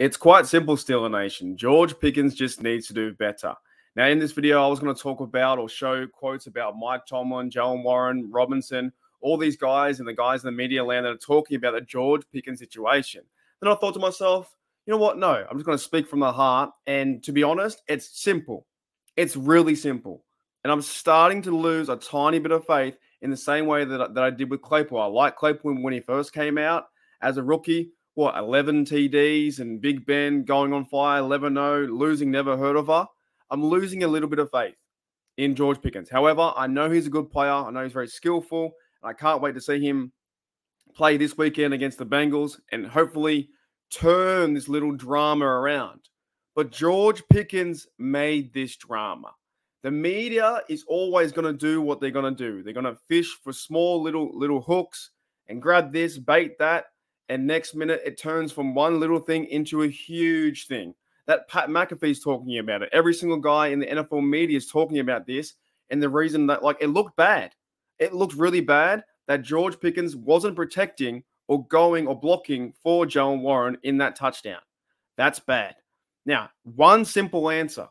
It's quite simple, Steeler Nation. George Pickens just needs to do better. Now, in this video, I was going to talk about or show quotes about Mike Tomlin, Jaylen Warren, Robinson, all these guys and the guys in the media land that are talking about the George Pickens situation. Then I thought to myself, you know what? No, I'm just going to speak from the heart. And to be honest, it's simple. It's really simple. And I'm starting to lose a tiny bit of faith in the same way that, that I did with Claypool. I like Claypool when he first came out as a rookie. What, 11 TDs and Big Ben going on fire, 11 0, losing never heard of her. I'm losing a little bit of faith in George Pickens. However, I know he's a good player. I know he's very skillful. And I can't wait to see him play this weekend against the Bengals and hopefully turn this little drama around. But George Pickens made this drama. The media is always going to do what they're going to do. They're going to fish for small little little hooks and grab this, bait that, and next minute it turns from one little thing into a huge thing. That Pat McAfee's talking about it. Every single guy in the NFL media is talking about this, and the reason that like it looked bad, it looked really bad that George Pickens wasn't protecting or going or blocking for Jaylen Warren in that touchdown. That's bad. Now, one simple answer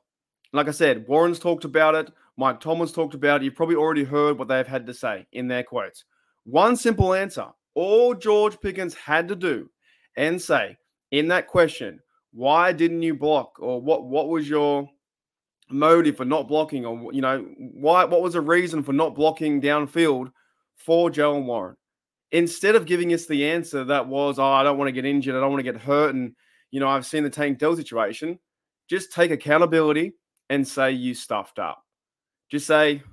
like I said, Warren's talked about it. Mike Tomlin's talked about it. You've probably already heard what they've had to say in their quotes. One simple answer. All George Pickens had to do and say in that question, why didn't you block? Or what what was your motive for not blocking? Or you know, why what was the reason for not blocking downfield for Jaylen Warren? Instead of giving us the answer that was, oh, I don't want to get injured, I don't want to get hurt, and you know, I've seen the Tank Dell situation, just take accountability and say you stuffed up. Just say,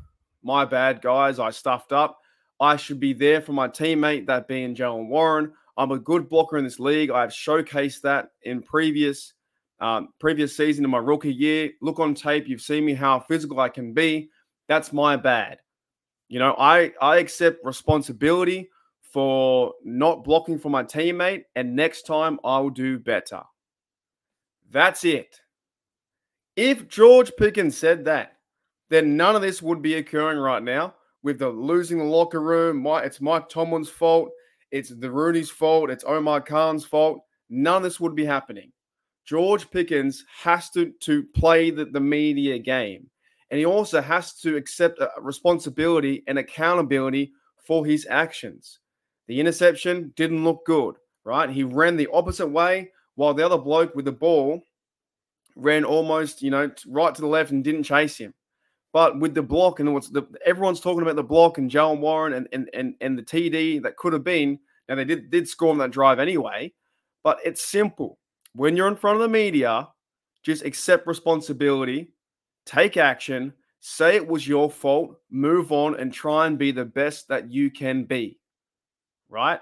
my bad, guys, I stuffed up. I should be there for my teammate, that being Jaylen Warren. I'm a good blocker in this league. I've showcased that in previous um, previous season in my rookie year. Look on tape, you've seen me how physical I can be. That's my bad. You know, I I accept responsibility for not blocking for my teammate, and next time I'll do better. That's it. If George Pickens said that, then none of this would be occurring right now with the losing the locker room. It's Mike Tomlin's fault. It's the Rooney's fault. It's Omar Khan's fault. None of this would be happening. George Pickens has to, to play the, the media game. And he also has to accept responsibility and accountability for his actions. The interception didn't look good, right? He ran the opposite way while the other bloke with the ball ran almost, you know, right to the left and didn't chase him. But with the block and what's the everyone's talking about the block and Jaylen Warren and, and and and the TD that could have been. Now they did did score on that drive anyway, but it's simple. When you're in front of the media, just accept responsibility, take action, say it was your fault, move on, and try and be the best that you can be. Right?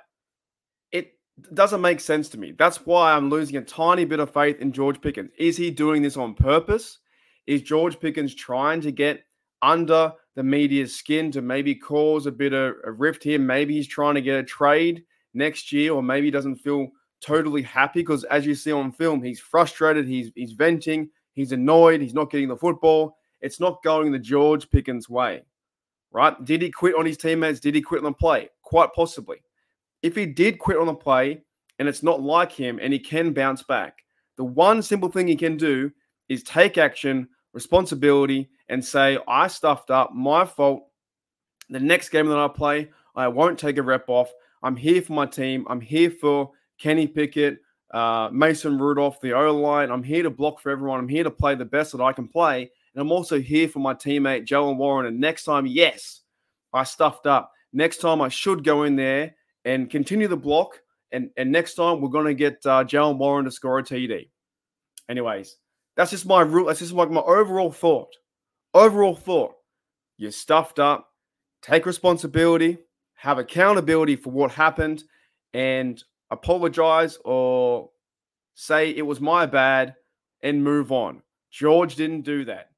It doesn't make sense to me. That's why I'm losing a tiny bit of faith in George Pickens. Is he doing this on purpose? Is George Pickens trying to get under the media's skin to maybe cause a bit of a rift here? Maybe he's trying to get a trade next year, or maybe he doesn't feel totally happy because, as you see on film, he's frustrated, he's he's venting, he's annoyed, he's not getting the football. It's not going the George Pickens way, right? Did he quit on his teammates? Did he quit on the play? Quite possibly if he did quit on the play and it's not like him and he can bounce back, the one simple thing he can do is take action, responsibility, and say, I stuffed up, my fault. The next game that I play, I won't take a rep off. I'm here for my team. I'm here for Kenny Pickett, uh, Mason Rudolph, the O line. I'm here to block for everyone. I'm here to play the best that I can play. And I'm also here for my teammate, Jaylen Warren. And next time, yes, I stuffed up. Next time, I should go in there and continue the block. And, and next time, we're going to get uh, Jaylen Warren to score a TD. Anyways, that's just my rule. That's just like my overall thought. Overall thought. You're stuffed up. Take responsibility. Have accountability for what happened, and apologize or say it was my bad and move on. George didn't do that.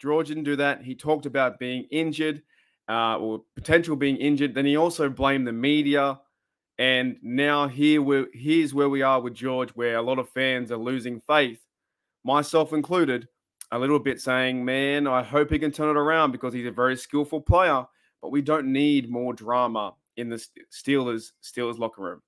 George didn't do that. He talked about being injured uh, or potential being injured. Then he also blamed the media and now here we here's where we are with George, where a lot of fans are losing faith, myself included, a little bit saying, "Man, I hope he can turn it around because he's a very skillful player." But we don't need more drama in the Steelers Steelers locker room.